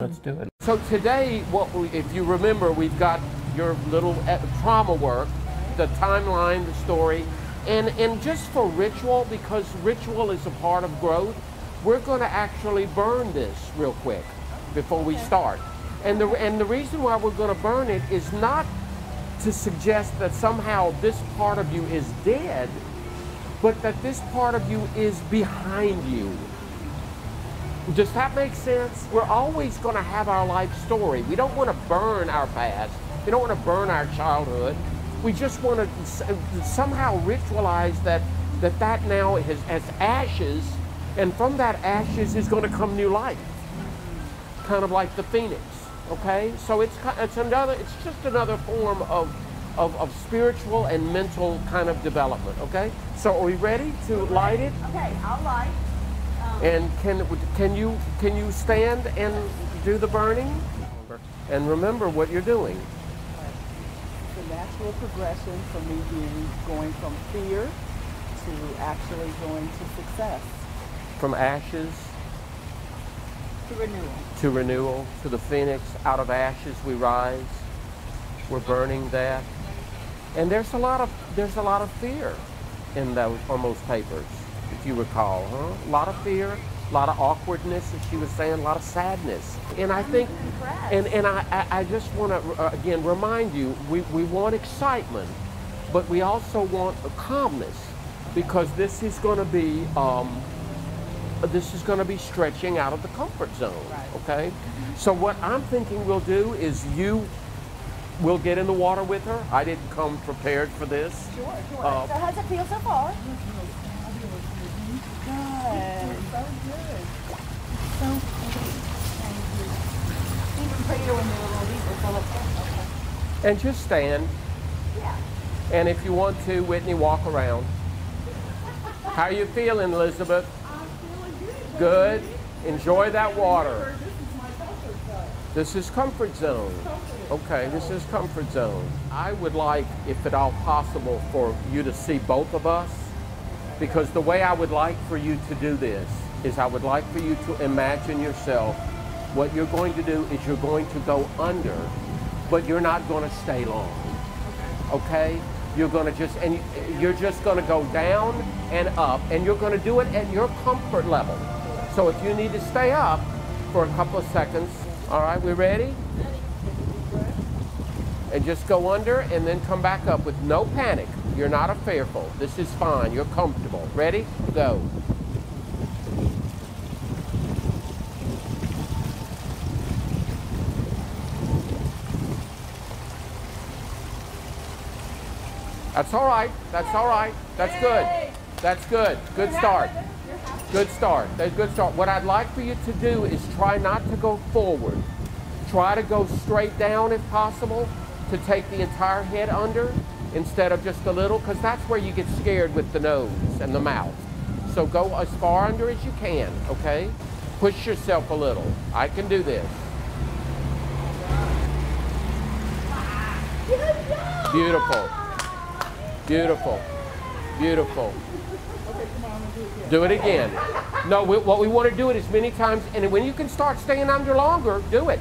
Let's do it. So today, what we, if you remember, we've got your little uh, trauma work, the timeline, the story, and and just for ritual, because ritual is a part of growth, we're going to actually burn this real quick before we start. And the and the reason why we're going to burn it is not to suggest that somehow this part of you is dead, but that this part of you is behind you. Does that make sense? We're always going to have our life story. We don't want to burn our past. We don't want to burn our childhood. We just want to somehow ritualize that that that now has as ashes, and from that ashes is going to come new life, kind of like the phoenix. Okay, so it's it's another it's just another form of of, of spiritual and mental kind of development. Okay, so are we ready to light it? Okay, I'll light. And can can you can you stand and do the burning? And remember what you're doing. It's a natural progression for me being going from fear to actually going to success. From ashes to renewal. to renewal to the phoenix. Out of ashes we rise. We're burning that. And there's a lot of there's a lot of fear in those on those papers, if you recall, huh? A lot of fear, a lot of awkwardness, as she was saying, a lot of sadness. And I think and, and I, I, just want to uh, again remind you, we, we want excitement, but we also want a calmness because this is going to be um, this is going to be stretching out of the comfort zone. Right. Okay. So what I'm thinking we'll do is you we'll get in the water with her. I didn't come prepared for this. Sure, sure. Uh, so how's it feel so far? Good. So good. So Even prettier when you're a little deeper. So let's okay. And just stand. Yeah. And if you want to, Whitney, walk around. How are you feeling, Elizabeth? I'm feeling Good. Enjoy that water. This is comfort zone. Okay, this is comfort zone. I would like, if at all possible, for you to see both of us, because the way I would like for you to do this is I would like for you to imagine yourself. What you're going to do is you're going to go under, but you're not going to stay long okay? You're going to just, and you're just going to go down and up, and you're going to do it at your comfort level. So if you need to stay up for a couple of seconds, all right, we ready? And just go under and then come back up with no panic. You're not a fearful. This is fine. You're comfortable. Ready? Go. That's all right. That's all right. That's good. That's good. Good start. Good start. That's a good start. What I'd like for you to do is try not to go forward. Try to go straight down if possible to take the entire head under instead of just a little because that's where you get scared with the nose and the mouth. So go as far under as you can, okay? Push yourself a little. I can do this. Beautiful. Beautiful. Beautiful. Do it again. No, what we want to do it as many times, and when you can start staying under longer, do it.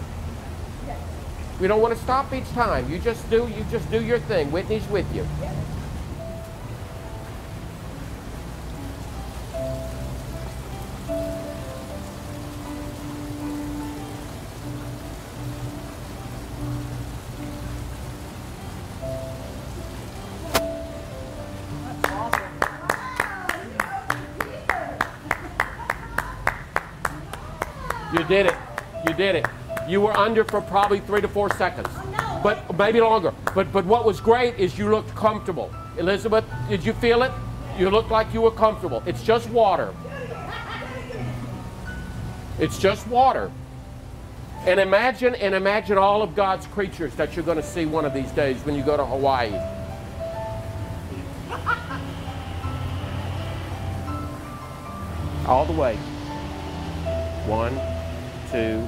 We don't want to stop each time. You just do, you just do your thing. Whitney's with you. You did it. You did it. You were under for probably three to four seconds, but maybe longer. But but what was great is you looked comfortable. Elizabeth, did you feel it? You looked like you were comfortable. It's just water. It's just water. And imagine and imagine all of God's creatures that you're going to see one of these days when you go to Hawaii. All the way. One, two,